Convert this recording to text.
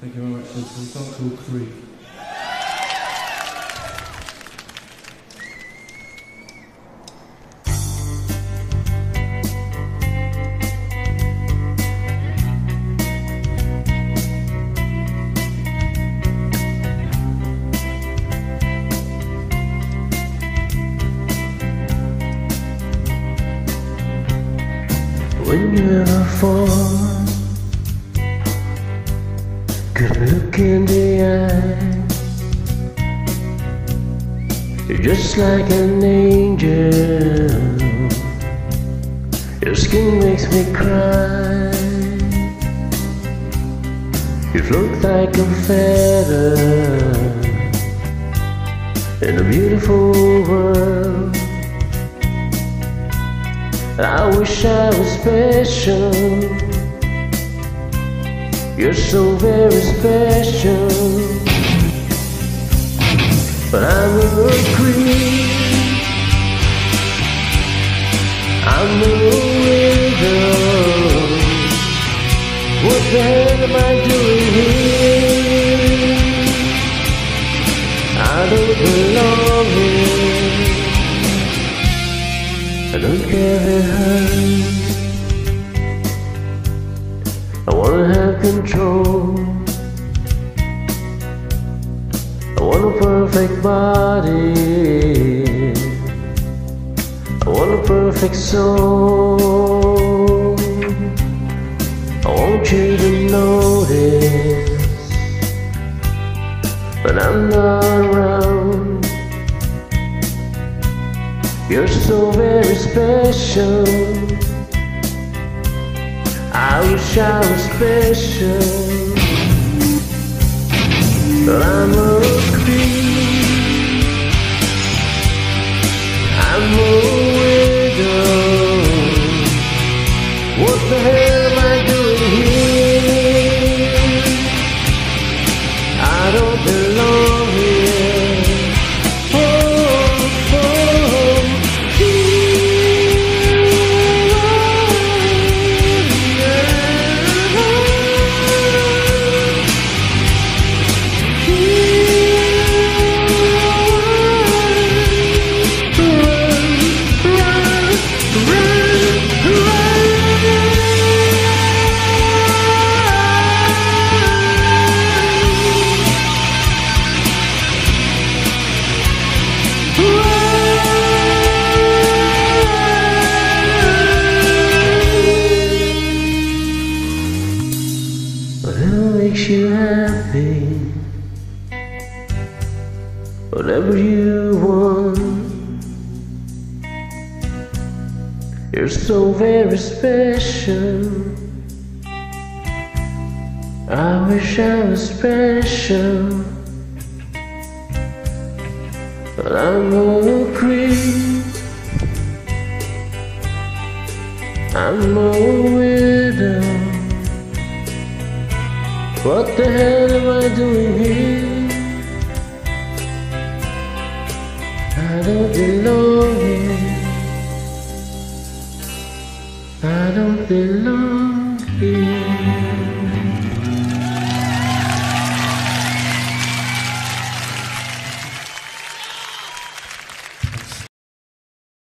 Thank you very much. A song called. When you're look in the eye. You're just like an angel. Your skin makes me cry. You float like a feather in a beautiful world. I wish I was special. You're so very special. But I'm a creep. I'm a widow. What the hell am I doing here? I don't belong here. I don't care if it hurts. Control. I want a perfect body. I want a perfect soul. I want you to notice, but I'm not around. You're so very special. Wish I was special, but I'm a Whatever makes you happy, whatever you want. You're so very special. I wish I was special, but I'm a creep. I'm a What the hell am I doing here? I don't belong here. I don't belong.